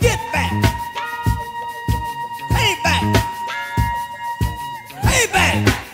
get back. Payback! Payback! Back.